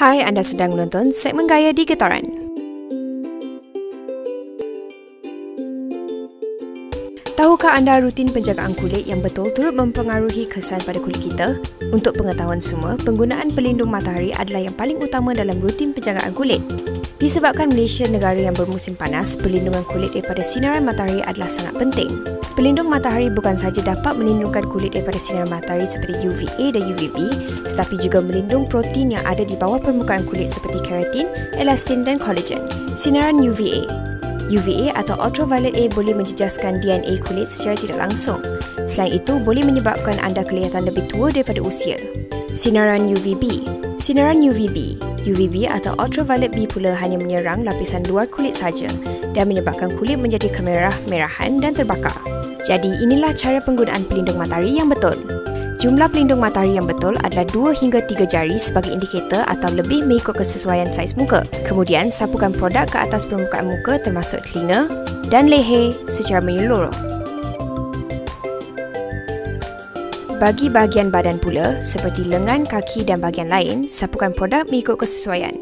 Hai, anda sedang menonton segmen Gaya di Getaran. Tahukah anda rutin penjagaan kulit yang betul turut mempengaruhi kesan pada kulit kita? Untuk pengetahuan semua, penggunaan pelindung matahari adalah yang paling utama dalam rutin penjagaan kulit. Disebabkan Malaysia negara yang bermusim panas, perlindungan kulit daripada sinaran matahari adalah sangat penting. Pelindung matahari bukan sahaja dapat melindungkan kulit daripada sinaran matahari seperti UVA dan UVB, tetapi juga melindung protein yang ada di bawah permukaan kulit seperti keratin, elastin dan collagen. Sinaran UVA UVA atau ultraviolet A boleh menjejaskan DNA kulit secara tidak langsung. Selain itu, boleh menyebabkan anda kelihatan lebih tua daripada usia. Sinaran UVB Sinaran UVB UVB atau ultraviolet B pula hanya menyerang lapisan luar kulit saja dan menyebabkan kulit menjadi kemerah-merahan dan terbakar. Jadi inilah cara penggunaan pelindung matahari yang betul. Jumlah pelindung matahari yang betul adalah 2 hingga 3 jari sebagai indikator atau lebih mengikut kesesuaian saiz muka. Kemudian sapukan produk ke atas permukaan muka termasuk telinga dan leher secara menyeluruh. Bagi bahagian badan pula, seperti lengan, kaki dan bahagian lain, sapukan produk mengikut kesesuaian.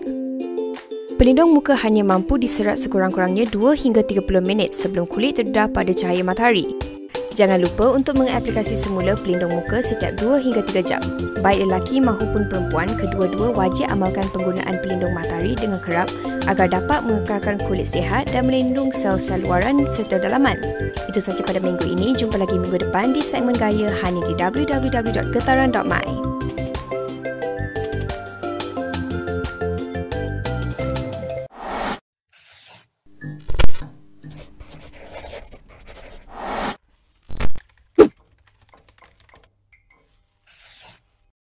Pelindung muka hanya mampu diserat sekurang-kurangnya 2 hingga 30 minit sebelum kulit terdedah pada cahaya matahari. Jangan lupa untuk mengaplikasi semula pelindung muka setiap 2 hingga 3 jam. Baik lelaki maupun perempuan, kedua-dua wajib amalkan penggunaan pelindung matahari dengan kerap agar dapat mengekalkan kulit sihat dan melindung sel-sel luaran serta dalaman. Itu sahaja pada minggu ini. Jumpa lagi minggu depan di segmen Gaya hanya di www.getaran.my.